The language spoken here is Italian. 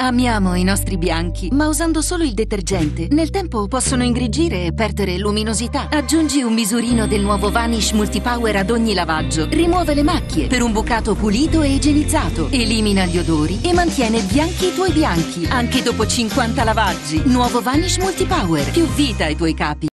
Amiamo i nostri bianchi, ma usando solo il detergente, nel tempo possono ingrigire e perdere luminosità. Aggiungi un misurino del nuovo Vanish Multipower ad ogni lavaggio. Rimuove le macchie per un bucato pulito e igienizzato. Elimina gli odori e mantiene bianchi i tuoi bianchi, anche dopo 50 lavaggi. Nuovo Vanish Multipower. Più vita ai tuoi capi.